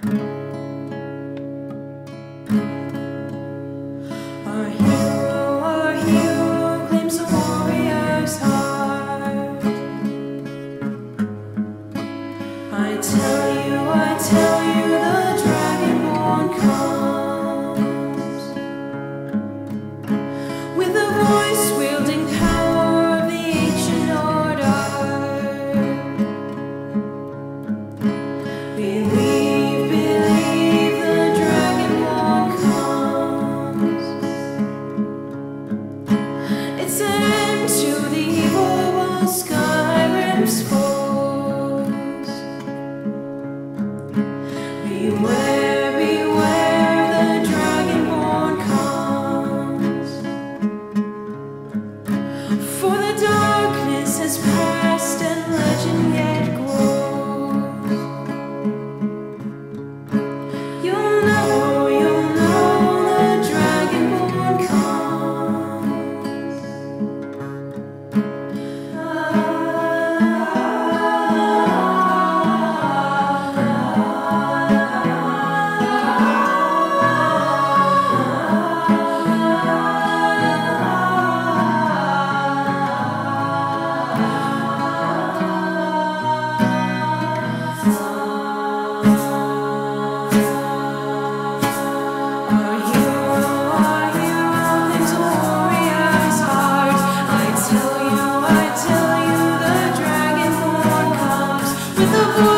I tell you, claims a warrior's heart. I tell you, darkness has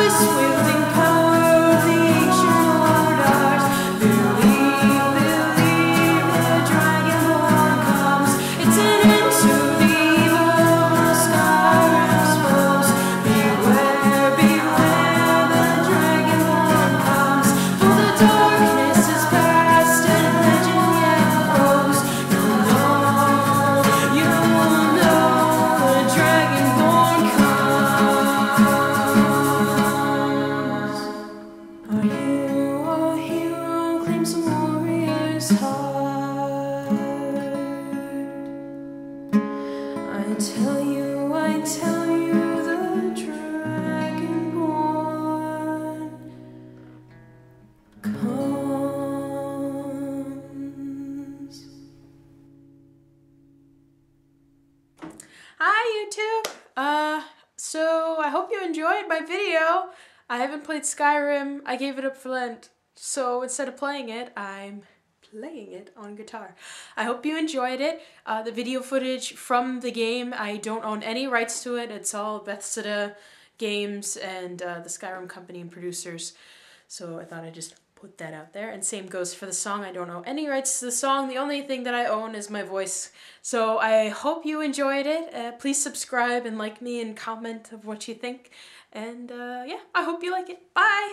with a voice tell you, I tell you, the dragonborn. Hi YouTube! Uh, so I hope you enjoyed my video. I haven't played Skyrim. I gave it up for Lent. So instead of playing it, I'm playing it on guitar. I hope you enjoyed it. Uh, the video footage from the game, I don't own any rights to it. It's all Bethesda Games and uh, the Skyrim company and producers. So I thought I'd just put that out there. And same goes for the song. I don't own any rights to the song. The only thing that I own is my voice. So I hope you enjoyed it. Uh, please subscribe and like me and comment of what you think. And uh, yeah, I hope you like it. Bye!